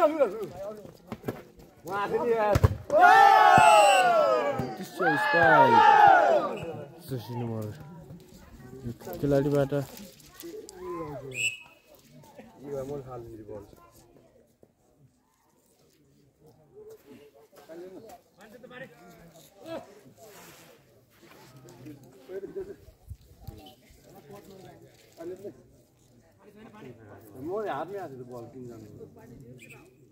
Number. खेलाडीबाट हातमै हालेको बल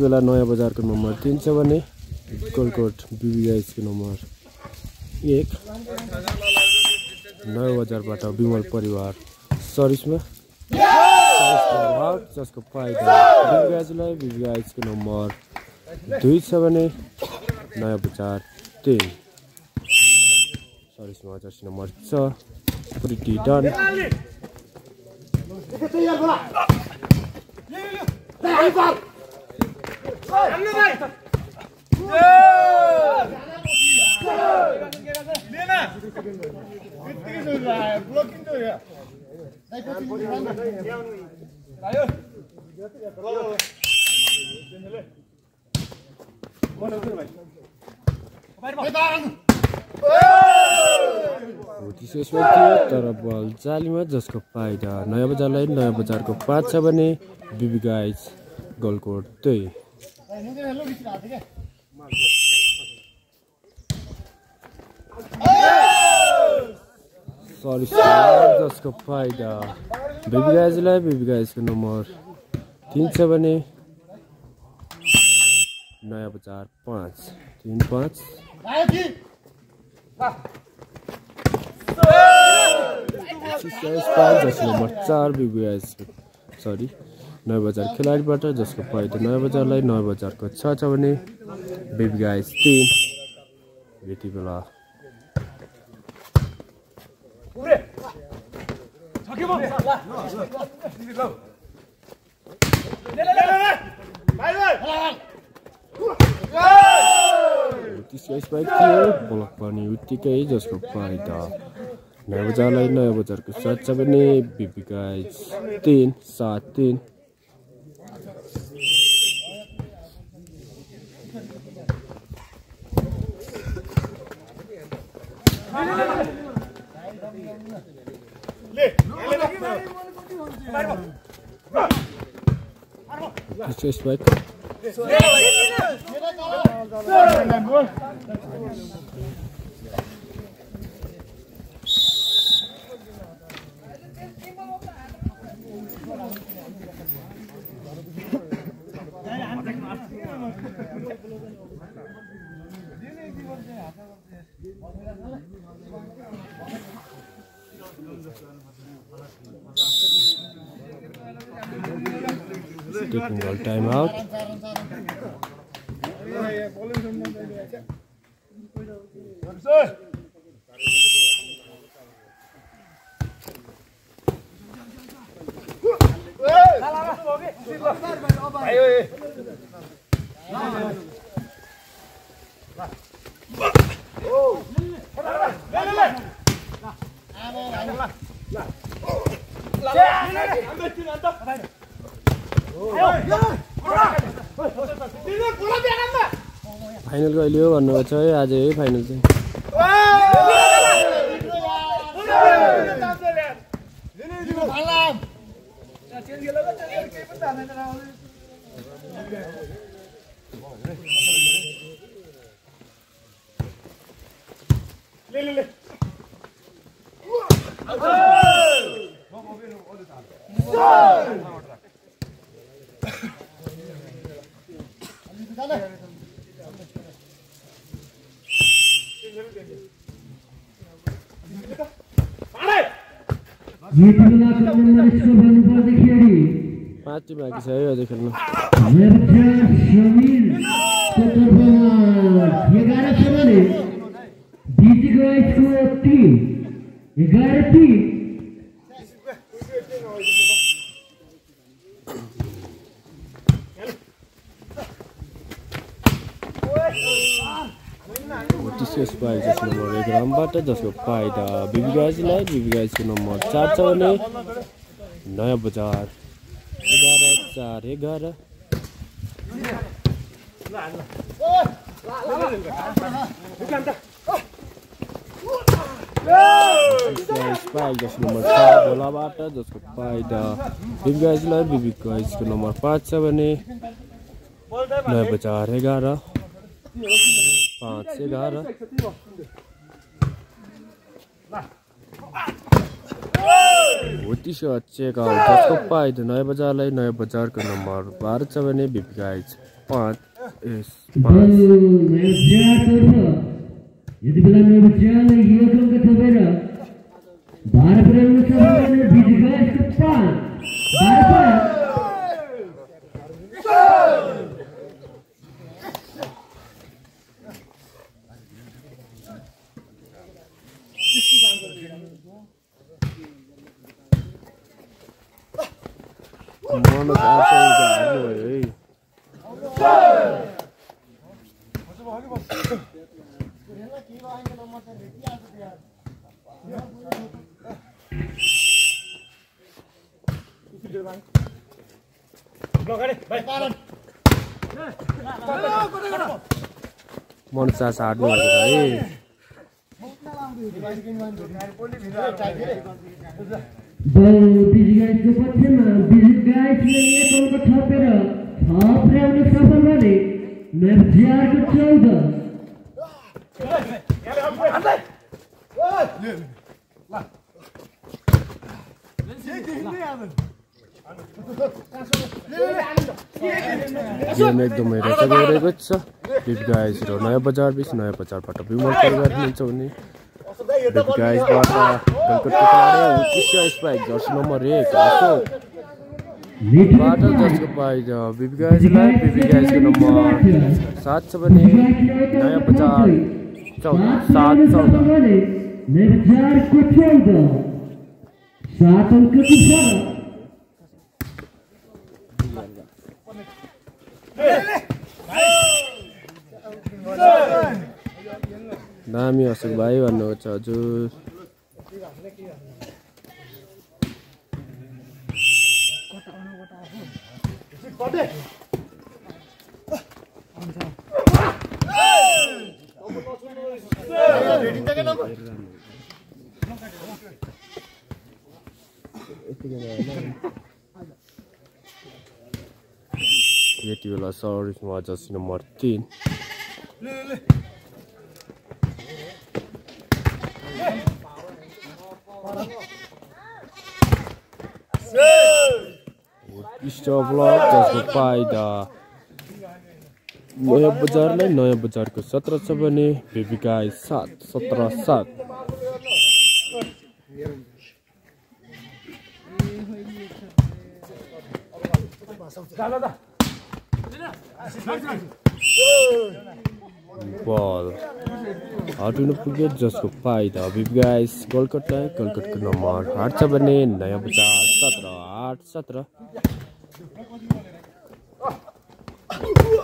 बेला नयाँ बजारको नम्बर तिन छ भने कोलकोट बिबिआइसको नम्बर एक। नयाँ बजारबाट विमल परिवार सरिसमा। जसको फाइदा बिबिआइसको नम्बर दुई छ भने नयाँ बजार तिन। सरिसमा जर्सी नम्बर छ। प्रिटी डन त्यसमा थियो तर बल जालीमा जसको फाइदा नयाँ बजारलाई नयाँ बजारको पाँच छ भने बिबी गाइज गोलकोट दुई सरी जसको फाइदा बिबी गाइजलाई बिबी गाइजको नम्बर तिन छ भने नयाँ बजार पाँच. तिन पाँच. जसको नम्बर चार बिबिएस सरी नयाँ बजार खेलाडीबाट जसको फाइदा नयाँ बजारलाई नयाँ बजारको छ छ भने बिबिगाइस तिन यति बेला त्यसको स्पाइक थियो ब्लक पनि उत्तिकै जसको फाइदा नयाँ बजारलाई नयाँ बजारको साथ छ भने बिबिका तिन सात तिन। त्यसको spike taking all time out. कहिले हो आज है फाइनल चाहिँ यति बेला क्रममा स्कोर गर्नुपर्दाखेरि टिम बाँकी छ है अझै खेल्नु नम्बर एक रामबाट जसको फाइदा बिबी गाजीलाई बिबी गाजीको नम्बर चार छ भने नयाँ बजार एघार चार एघार स्पाइल जसको नम्बर चार भोलाबाट जसको फाइदा बिबी गाजीलाई बिबी गाजीको नम्बर पाँच छ भने नयाँ बजार एघार पाँच एघार होती चेक आउट जसको फाइदा नयाँ बजारलाई नयाँ बजारको नम्बर एस पाँच नयपचारतर्फ यति बेला नयपचारले एक अङ्क थपेर बाह्र पुऱ्याउन सक्यो भने बिजी गाइसको पाँच बाह्र पाँच मनोज आफै हार्नु भयो है मनोज चास हार्नु भएको छ है बल बिजी गाइसको पक्षमा बिजी गाइसले एक अङ्क थपेर छ पुऱ्याउन सफल भने नयपचारको चौध गेम एकदमै रचा गइरहेको छ बिप गाइज र नयाँ बजार बिच नयाँ बजारबाट विमल परिवार हुनुहुन्छ भने बिप गाइजबाट कलकत्ता खेलाडी उत्कृष्ट स्पाइक जर्सी नम्बर एक अशोक बाट जसको पाइज बिपी गाइजलाई बिपी गाइजको नम्बर सात छ भने नयाँ बजार चौध सात चौध नयपचारको चौध सात अङ्कको फरक दामी अशोक भाइ भन्नुभएको छ हजुर। यति बेला सर्भिसमा जर्सी नम्बर तिन स्टपलक जसको फाइदा नयाँ बजारलाई नयाँ बजारको सत्र छ भने बेबिका सात सत्र सात बल हटिनु पुग्यो जसको फाइदा गाइस कलकत्ता कलकत्ताको नम्बर आठ छ भने नयाँ बजार सत्र आठ सत्र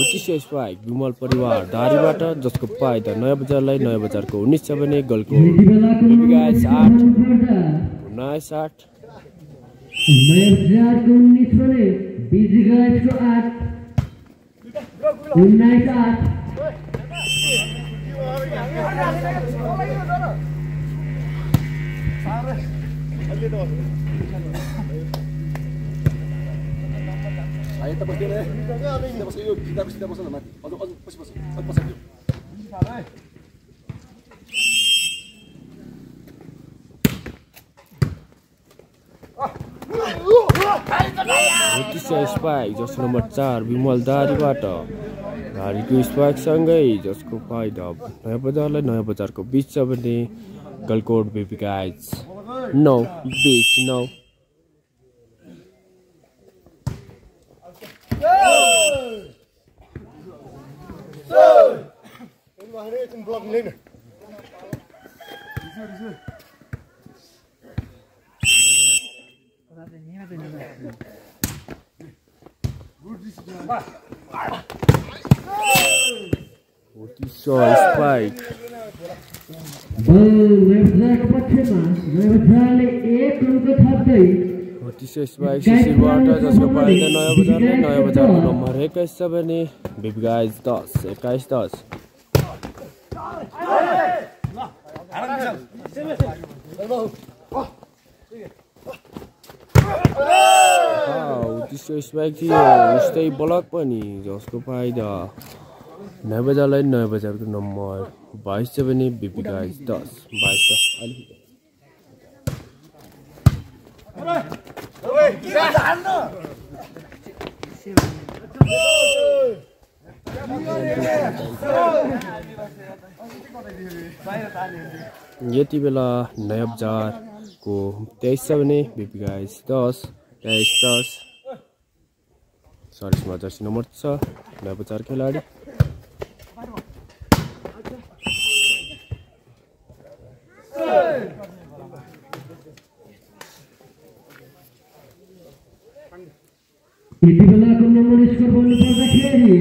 उचिस स्पाइक विमल परिवार धारीबाट जसको पाइदा नयाँ बजारलाई नयाँ बजारको उन्नाइस छ भने गलको आठ। उन्नाइस आठ। उन्नाइस आठ। Kita bos yuk, kita bos kita bos na mati. Aduh, aduh, bos bos. Aduh, bos yuk. उचिस स्पाइक जसको नम्बर चार विमल धारीबाट धारीको स्पाइकसँगै जसको फाइदा नयाँ बजारलाई नयाँ बजारको बिच छ भने गलकोट बेबी गाइज नौ बिस नौ नयाँ बजारको पक्षमा नयाँ बजारले एक अङ्क थप्दै उचिस स्पाइक सिसीबाट जसको फाइदा नयाँ बजारलाई नयाँ बजारको नम्बर एक्काइस छ भने बेबी गाइज दस एक्काइस दस स्पाइक थियो उस्तै ब्लक पनि जसको फाइदा नयाँ बजारलाई नयाँ बजारको नम्बर बाइस छ भने बिपी गाइज दस बाइस दस अलिक यति बेला नयाँ बजारको तेइस छ भने बिपी गाइज दस तेइस दस। सरिसमा जर्सी नम्बर छ नयाँ बजार खेलाडी। यति बेलाको नम्बर स्कोर भन्नु पर्दाखेरि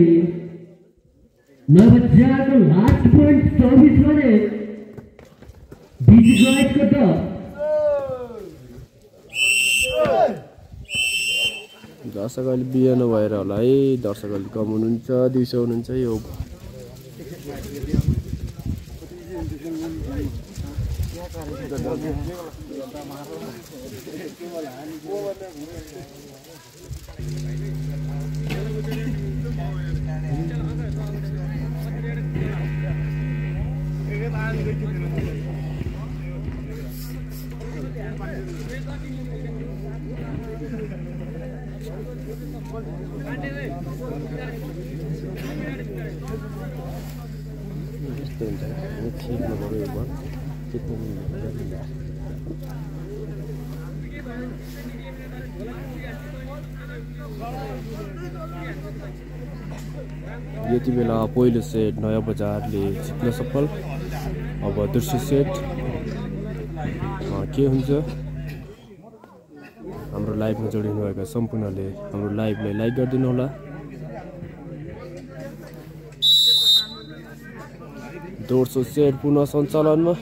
नवजारको लास्ट पोइन्ट चौबिस भने बिजी गाइडको दस दर्शक अहिले बिहान भएर होला है। दर्शक अहिले कम हुनुहुन्छ दुई सय हुनुहुन्छ यो यस्तो हुन्छ यो खिच्नु पऱ्यो यो घर यति बेला पहिलो सेट नयाँ बजारले जित्न सफल। अब दोस्रो सेट के हुन्छ? हाम्रो लाइभमा जोडिनु भएका सम्पूर्णले हाम्रो लाइभलाई लाइक गरिदिनु होला दोस्रो सेट पुनः सञ्चालनमा।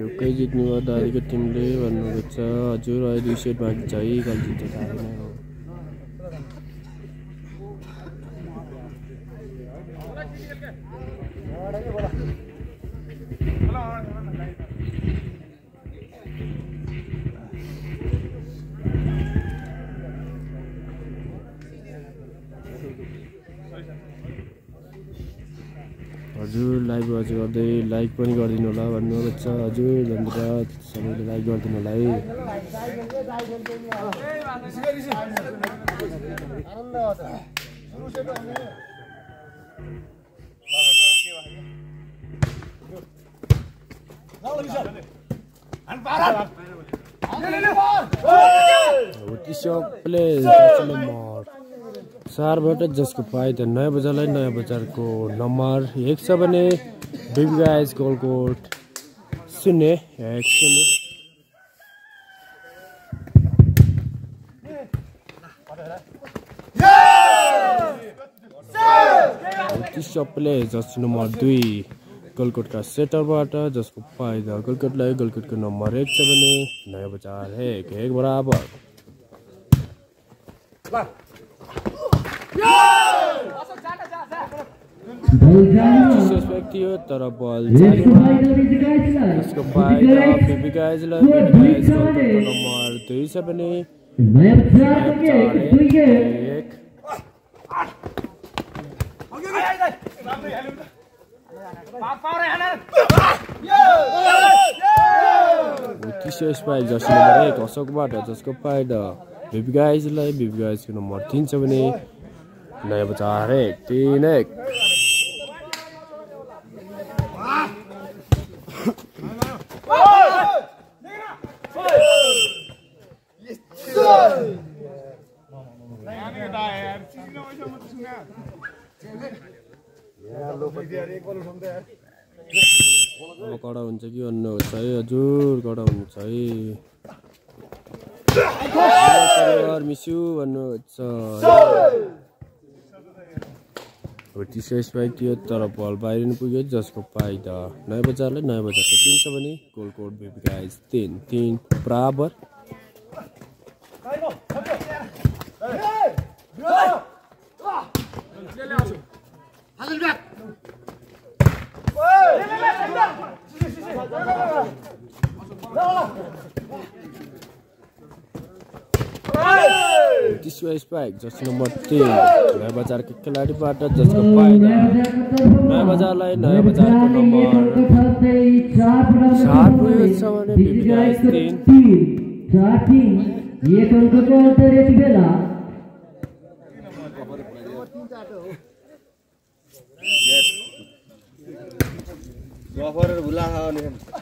ढुक्कै जित्नु भयो दारीको टिमले भन्नुभएको छ हजुर अहिले दुई सेट बाँकी छ है कहिले जित्छ थाहा छैन हजुर लाइभ वाच गर्दै लाइक पनि गरिदिनु होला भन्नुभएको छ हजुर धन्यवाद। सबैले लाइक गरिदिनु होला है। What is your चारबाट जसको फाइदा नयाँ बजारलाई नयाँ बजारको नम्बर एक छ भने बिग गाइज़ गोलकोट शून्य एक शून्य तेस्रो प्ले जर्सी नम्बर दुई गलकोटका सेटरबाट जसको फाइदा गलकोटलाई गलकोटको नम्बर एक छ भने नयाँ बजार एक एक बराबर। व्यक्ति हो तर बल फाइदा नम्बर दुई छ भने एक स्पाइक जर्सी नम्बर एक अशोकबाट जसको फाइदा नम्बर तिन छ भने नयाँ बजार एक तिन एक अब कडा हुन्छ कि भन्नुहुन्छ है हजुर कडा हुन्छ है मिस्यु भन्नुहुन्छ तिसो स्पाइक थियो तर बल बाहिर नै पुग्यो जसको फाइदा नयाँ बजारलाई नयाँ बजारको तिन छ भने गोलकोट बेबी गाइज तिन तिन बराबर। तेस्रो स्पाइक जसको नम्बर तिन नयाँ बजारको खेलाडीबाट जसको फाइदा नयाँ बजारलाई नयाँ बजारको नम्बर चार पुगेको छ भने एक अङ्कको अन्तर यति बेला गफरेर भुला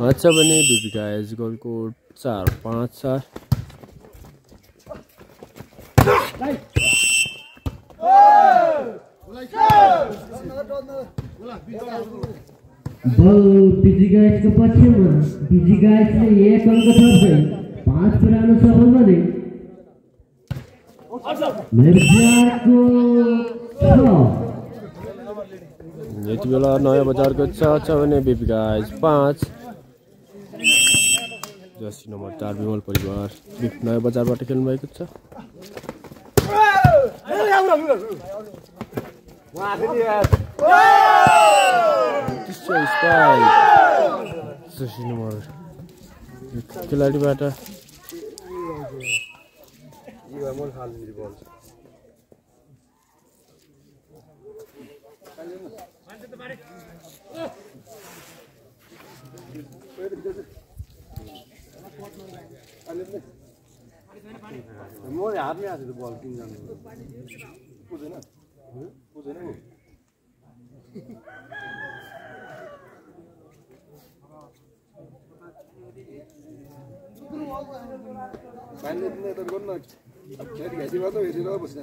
छ भने बिबिका एज गोलको चार पाँच चार बल बिजी गाइसको पक्षमा बिजी गाइसले एक अङ्क थप्दै पाँच पुरानो सफल बने मिर्जाको छ यति बेला नयाँ बजारको छ छ भने एज पाँच जर्सी नम्बर चार विमल परिवार। नयाँ बजारबाट खेल्नुभएको छ। तेस्रो स्पाइक। Jersey number खेलाडीबाट। म हातमै हालेको बल तिनजना पुग्दैन पुग्दैन ऊ पानीले तिमीले त गर्नु न खेत घाँसी गर्दा हेरेर बस्ने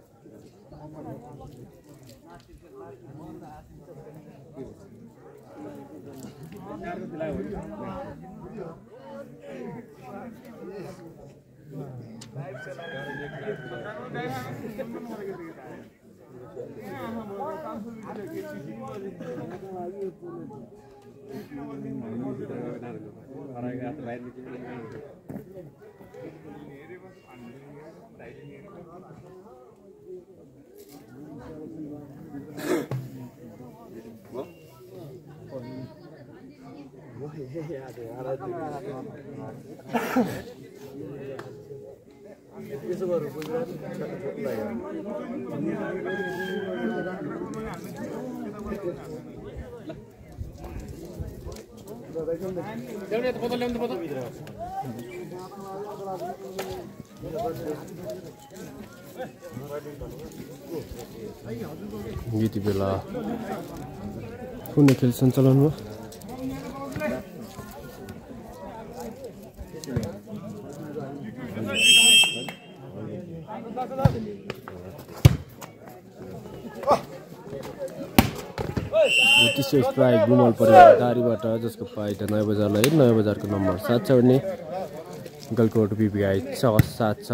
बल आहा छेप आहा आहा त छ्याप्नु छ्याप्नु यति बेला कुनै खेल सञ्चालनमा त्यसो स्ट्राइक गुमल परिवार दारीबाट जसको पाइटा नयाँ बजारलाई नयाँ बजारको नम्बर सात छ भने गलकोट बिपिआई छ सात छ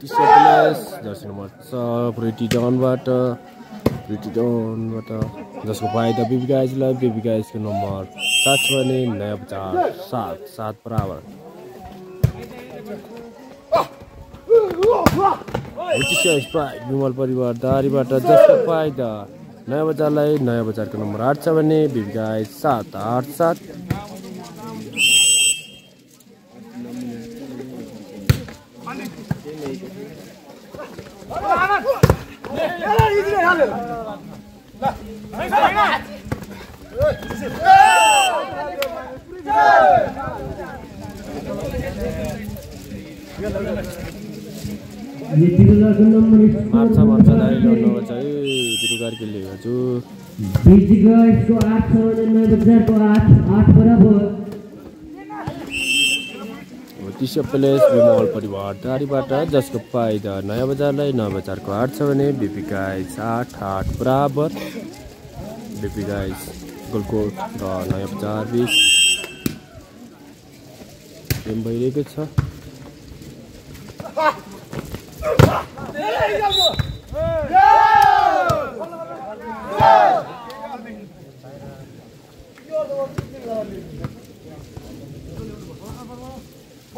त्यसो प्लेस जर्सी नम्बर छ प्रिटी डनबाट प्रिटी डनबाट जसको फाइदा बिबी गाइजलाई बिबी गाइजको नम्बर सात भने नयाँ बजार सात सात बराबर। विमल परिवार दारीबाट जसको फाइदा नयाँ बजारलाई नयाँ बजारको नम्बर आठ छ भने बिबी गाइज सात आठ सात यति बेलाको नम्बर मार्छ मार्छ दारी ल्याउनु चाहिँ बिरुगार खेल्ने छु बिजिगर्सको आठ छ आठ आठ बराबर। तिसो प्लेस विमल परिवार दारीबाट जसको पाइदा नयाँ बजारलाई नयाँ बजारको आठ छ भने बिपी गाइस आठ आठ बराबर बिपी गाइस गोलकोट र नयाँ बजार बिच गेम भइरहेको छ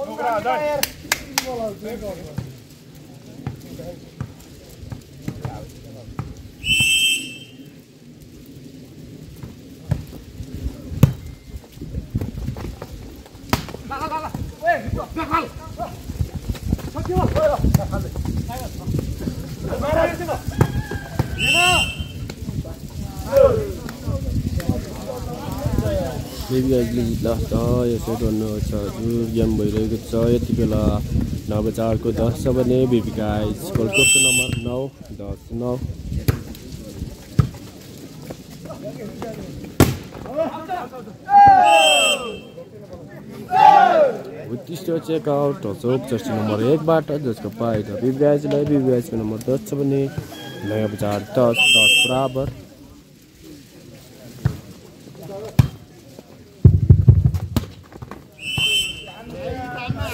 No grado, Vai Lá, vai lá, vai lá. Vai lá, vai lá. Vai lá! Vai lá! Vai lá. Vai lá. Vai lá. Vai lá. Vai lá. Vai lá. बेबी गाइजले जित्ला त यसो गर्नुहुन्छ हजुर गेम भइरहेको छ यति बेला नवचारको दस छ भने बेबी गाइज कोलकोटको नम्बर नौ दस नौ उत्तिष्ट चेकआउट चोक जर्सी नम्बर एकबाट जसको पाइदा बिबी गाइजलाई बिबी गाइजको नम्बर दस छ भने नयाँ बजार दस दस बराबर उत्तिस स्पाइक जस्तो नम्बर तिन गोलको खेलाडी नयाँ बजारको खेलाडीबाट जसको फाइदा बजारको एघार छ भने फुलबारी र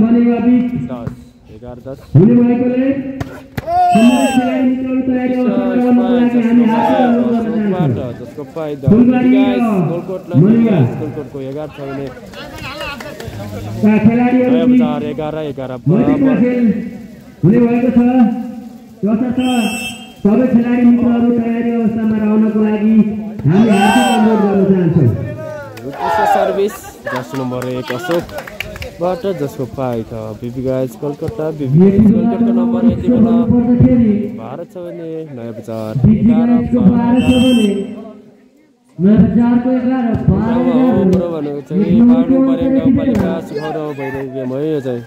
मनेवा बिच दस एघार दस हुने भएकोले खेलाडी मित्रहरू तयारी अवस्थामा रहनको लागि हामी हात गर्न बाट चाहन्छौँ जसको फाइदा गोलकोटलाई गोलकोटको एघार छ भने नयाँ खेलाडीहरू बजार एघार एघार भौतिकमा बराबर खेल हुने भएको छ। तसर्थ सबै खेलाडी मित्रहरू तयारी अवस्थामा रहनको लागि हामी हार्दिक अनुरोध गर्न चाहन्छौँ। सर्भिस जस नम्बर एक अशोकबाट जसको पाइदा बिबी गाइज कलकत्ता बिबी गाइज कलकत्ताको नम्बर यति बेला बाह्र छ भने नयाँ बजार भनेको चाहिँ बाह्र परे गाउँपालिका सुखरो भइरहेको गेम है यो चाहिँ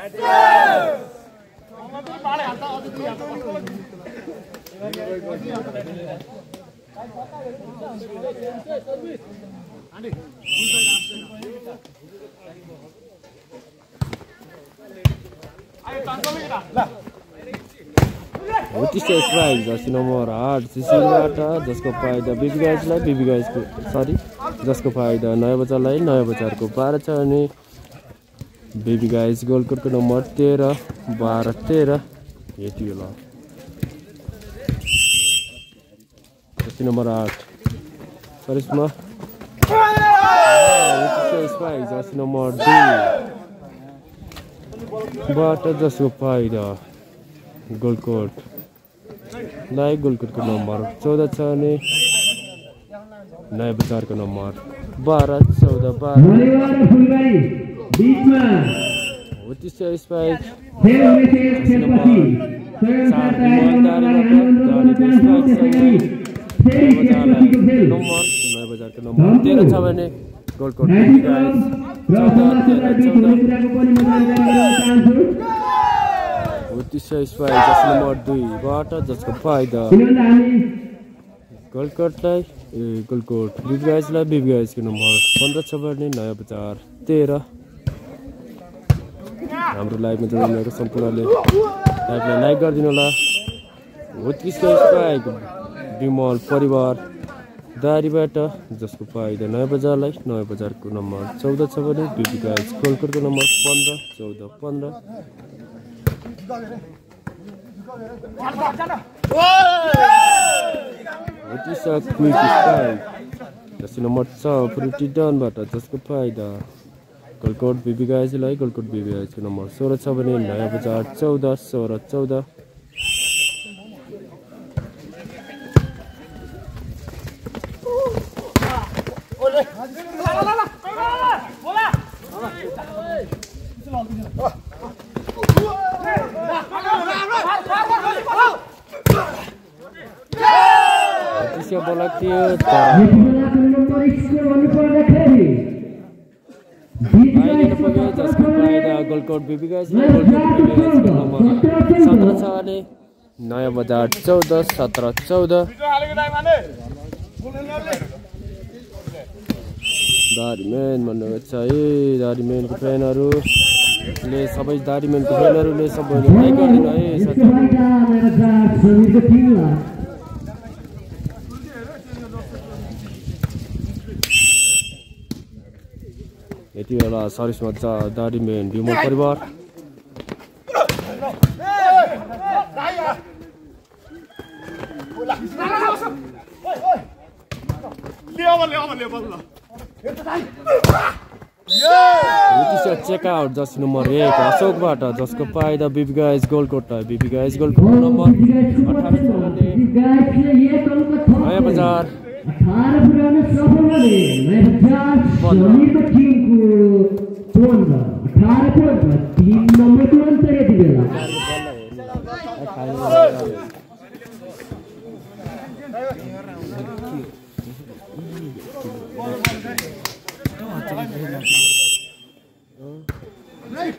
हो त्यस्तो स्ट्राइक जर्सी नम्बर आठ सिसिबाट जसको फाइदा बिबी गाइजलाई बिबी गाइजको सरी जसको फाइदा नयाँ बजारलाई नयाँ बजारको बाह्र छ अनि बेबी गाइज गोलकोटको नम्बर तेह्र बाह्र तेह्र यति होला नम्बर आठ जर्सी नम्बर दुईबाट जसको फाइदा गोलकोट लाई गोलकोटको नम्बर चौध छ अनि नयाँ बजारको नम्बर बाह्र चौध बाह्र बिचमा हो त्यस्तो नम्बर नयाँ बजारको नम्बर। तेह्र छ भने गोलकोट चौध तेह्र चौध। हो त्यस्तो स्पाइक जस नम्बर दुईबाट जसको फाइदा। गोलकोटलाई ए गोलकोट बिबगाइजलाई बिबगाइजको नम्बर। पन्ध्र छ भने नयाँ बजार। तेह्र हाम्रो लाइभमा जोडिनेको सम्पूर्णले लाइभलाई लाइक गरिदिनु होला। हो त्यसको विमल परिवार दारीबाट जसको फाइदा नयाँ बजारलाई नयाँ बजारको नम्बर चौध छ भने बिबगाइज गोलकोटको नम्बर पन्ध्र चौध पन्ध्र। जस्तो नम्बर छ फ्रुटी जसको फाइदा गोलकोट बिबी गाइजलाई गोलकोट बिबी गाइजको नम्बर सोह्र छ भने नयाँ बजार चौध सोह्र चौध त्यसो बोलाएको थियो तर अहिले पुग्यो जसको गोलकोट बिबी नम्बर सत्र छ नयाँ बजार चौध सत्र चौध दारीमेन भन्नु छ है दारीमेनको फ्यानहरूले सबै दारीमेनको फ्यानहरूले सबैले लाइक गरिदिनु है साथीहरू यति बेला सर्भिसमा दारीमेन विमल परिवार चेकआउट जस नम्बर एक अशोकबाट जसको फाइदा बिबिगाइज गोलकोट बिबिगाइज गोलकोट नम्बर अठार नयाँ बजार अठार पुर्याउन सफल बने नयाँ समीरको टिमको पन्ध्र अठार पन्ध्र तिन नम्बरको अन्तर यति बेला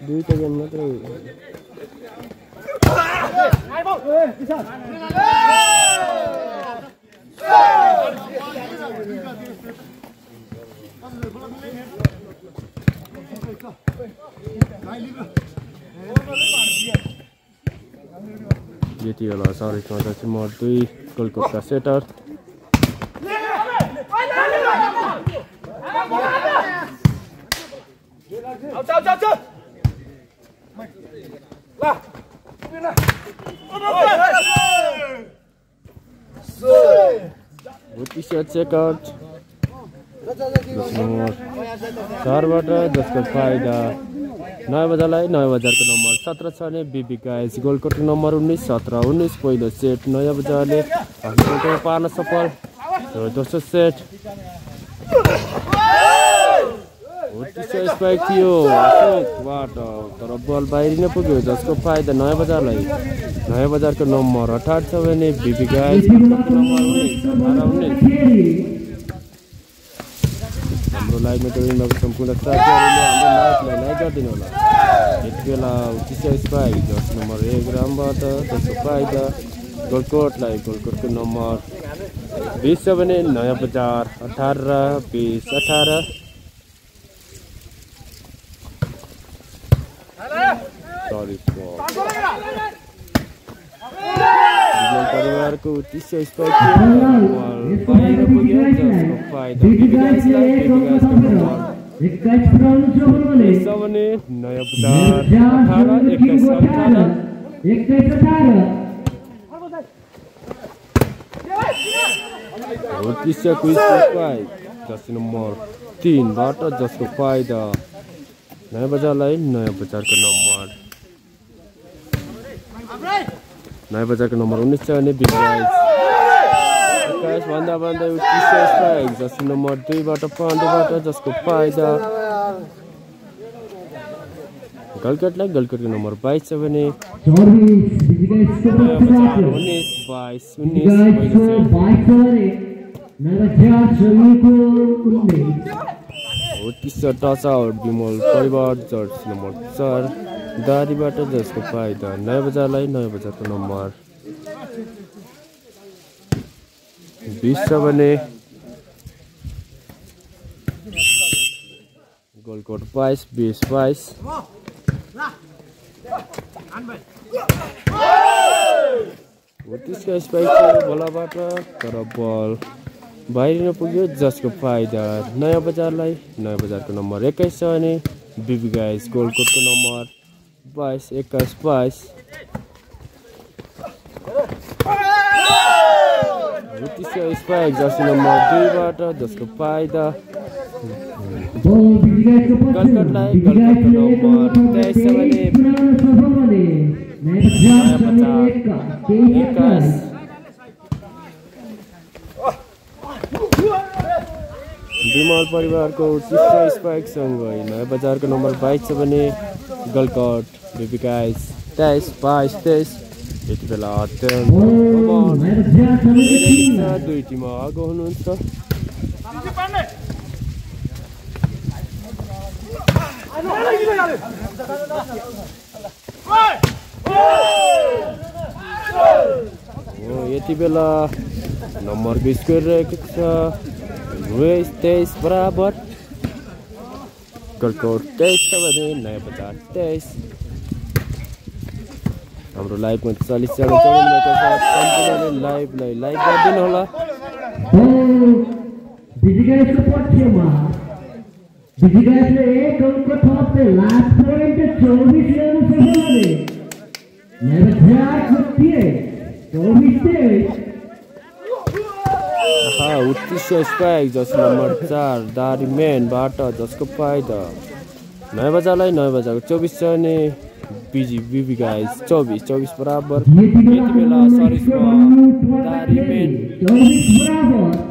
दुईवटा गेम मात्रै यति बेला सर्भिसमा चाहिँ म दुई गोलकोटका सेटर भुटिसिया चेकआउट चारबाट जसको फाइदा नयाँ बजारलाई नयाँ बजारको नम्बर सत्र छ भने बिबी गाइज गोलकोटको नम्बर उन्नाइस सत्र उन्नाइस पहिलो सेट नयाँ बजारले पार्न सफल दोस्रो सेट स्पाइक थियो तर बल बाहिर नै पुग्यो जसको फाइदा नयाँ बजारलाई नयाँ बजारको नम्बर अठार छ भने उन्नाइस हाम्रो लाइभमा जोडिनु सम्पूर्ण साथीहरूले हाम्रो लाइभलाई लाइक गरिदिनु होला। यति बेला उत्कृष्ट स्पाइक दस नम्बर एक रामबाट जसको फाइदा गोलकोटलाई गोलकोटको नम्बर बिस छ भने नयाँ बजार अठार बिस अठार सरी परिवारको उत्कृष्ट स्पाइक बाहिर पुग्यो जसको फाइदा बिबिगाइसलाई बिबिगाइसको नम्बर एक्काइस पुऱ्याउनु छ भने छ भने नयाँ बजार अठार एक्काइस अठार एक्काइस अठार उत्कृष्ट क्विज स्पाइक जर्सी नम्बर तिनबाट जसको फाइदा नयाँ बजारलाई नयाँ बजारको नम्बर नयाँ बजारको नम्बर उन्नाइस छ भने बिगाइस एक्काइस भन्दा भन्दै उत्कृष्ट स्पाइक जर्सी नम्बर दुईबाट पाण्डेबाट जसको फाइदा गलकटलाई गलकटको नम्बर बाइस छ भने उन्नाइस उन्नाइस उत्कृष्ट टच आउट विमल परिवार जर्सी नम्बर चार दारीबाट जसको फाइदा नयाँ बजारलाई नयाँ बजारको नम्बर। बिस छ भने गोलकोट बाइस बिस बाइस स्पाइक थियो बलबाट तर बल। बाहिर नपुग्यो जसको फाइदा नयाँ बजारलाई नयाँ बजारको नम्बर। एक्काइस छ भने बिबी गाइस गोलकोटको नम्बर। बाइस एक्काइस बाइस उत्कृष्ट स्पाइक जर्सी नम्बर दुईबाट जसको फाइदा गलकटलाई बिजिगाइसले नम्बर तेइस छ भने पुऱ्याउन सफल भने नयाँ बजार नयाँ श्रमिक बजार एक्काइस एक्काइस विमल परिवारको उत्कृष्ट स्पाइकसँगै नयाँ बजारको नम्बर बाइस छ भने गलकट बिबिकाइस तेइस बाइस तेइस। यति बेला दुई टिम आगो हुनुहुन्छ। यति बेला नम्बर बिस गरिरहेको छ। उन्नाइस तेइस बराबर गलकोट तेइस छ भने नयाँ बजार तेइस हाम्रो लाइभमा चालिसजना चलिरहेको छ सम्पूर्णले लाइभलाई लाइक गरिदिनु होला बल बिजिगाइसको पक्षमा बिजिगाइसले एक अङ्क थप्दै लास्ट पोइन्ट चौबिस ल्याउन सफल भने नयाँ बजारको तेइस चौबिस उत्कृष्ट स्पाइक जस नम्बर चार दारी मेनबाट जसको फाइदा नयाँ बजारलाई नयाँ बजारको चौबिस छ भने बिजी बिबी गाइस चौबिस चौबिस बराबर। यति बेला सरिसमा दारी मेन चौबिस बराबर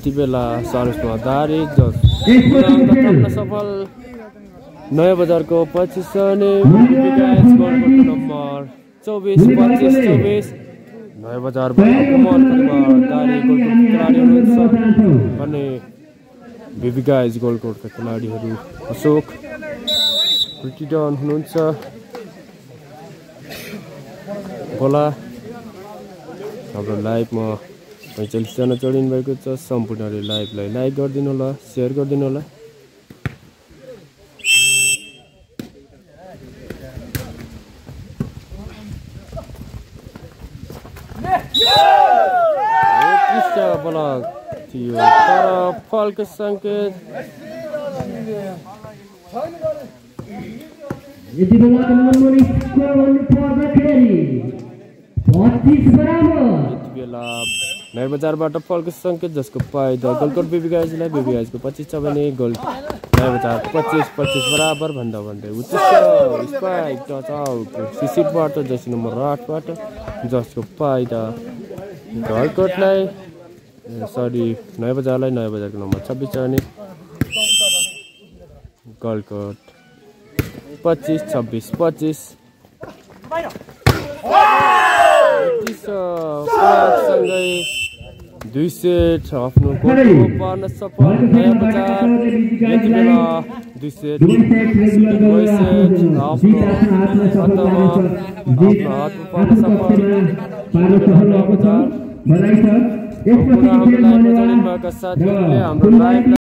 यति बेला सरिसमा दारी जस सफल। नयाँ बजारको पच्चिस नम्बर चौबिस पच्चिस चौबिस नयाँ बजार कमल परिवार दारी गोलकोटको खेलाडी हुनुहुन्छ भने बिबी गाइज गोलकोटका खेलाडीहरू अशोक। रिटिडन हुनुहुन्छ होला हाम्रो लाइभमा पैँचालिसजना चढिनु भएको छ सम्पूर्णले लाइभलाई लाइक गरिदिनु होला सेयर गरिदिनु होला। उत्कृष्ट ब्लक थियो तर फलको सङ्केत यति बेला नम्बर स्कोर गर्नु पर्दाखेरि पच्चिस बराबर यति बेला नयाँ बजारबाट फलको सङ्केत जसको पाइदा गोलकोट बिबिगाइजलाई बिबिगाइजको पच्चिस छ भने गोल नयाँ बजार पच्चिस पच्चिस बराबर भन्दा भन्दै सिसिटबाट जर्सी नम्बर आठबाट जसको पाइदा गलकोटलाई सरी नयाँ बजारलाई नयाँ बजारको नम्बर छब्बिस छ भने गलकोट पच्चिस छब्बिस पच्चिस। सँगै दुई सेट आफ्नो कोर्टको पर्न सफल नयाँ बजार यति बेला दुई सेट दुई सेट आफ्नो हातमा आफ्नो हातमा पर्न सफल नयाँ बजार हाम्रो लाइभ